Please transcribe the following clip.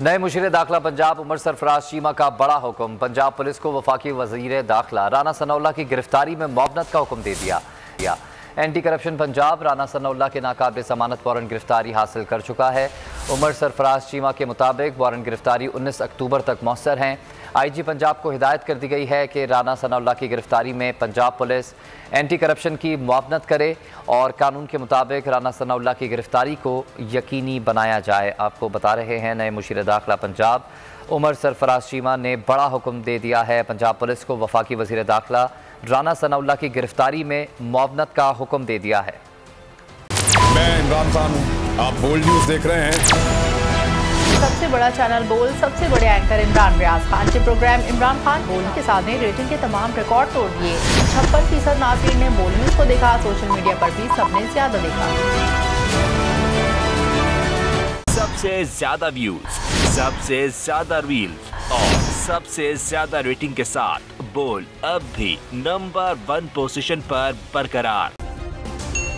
नए मुशीर दाखिला पंजाब उमर सरफराज चीमा का बड़ा हुक्म। पंजाब पुलिस को वफाकी वज़ीर दाखिला राना सनाउल्ला की गिरफ्तारी में मोबनत का हुक्म दे दिया। एंटी करप्शन पंजाब राना सनाउल्ला के नाकाबिल जमानत फ़ौरन गिरफ्तारी हासिल कर चुका है। उमर सरफराज चीमा के मुताबिक वारंट गिरफ्तारी उन्नीस अक्टूबर तक मौसर हैं। आई जी पंजाब को हिदायत कर दी गई है कि राना सनाउल्ला की गिरफ्तारी में पंजाब पुलिस एंटी करप्शन की मुआवनत करे और कानून के मुताबिक राना सनाउल्ला की गिरफ्तारी को यकीनी बनाया जाए। आपको बता रहे हैं नए मुशीर दाखिला पंजाब। उमर सरफराज चीमा ने बड़ा हुक्म दे दिया है। पंजाब पुलिस को वफाकी वज़ीर दाखिला राना सनाउल्ला की गिरफ्तारी में मुआवनत का हुक्म दे दिया है। मैं इमरान खान हूँ। आप बोल्ड न्यूज़ देख रहे हैं। सबसे बड़ा चैनल बोल सबसे बड़े एंकर इमरान रियाज खान। के प्रोग्राम इमरान खान बोल के साथ ने रेटिंग के तमाम रिकॉर्ड तोड़ दिए। छप्पन फ़ीसद नाजरीन ने बोल न्यूज़ को देखा सोशल मीडिया पर भी सबने ज़्यादा देखा। सबसे ज़्यादा व्यूज़ सबसे ज़्यादा रील्स और सबसे ज़्यादा रेटिंग के साथ बोल अब भी नंबर वन पोजीशन पर बरकरार।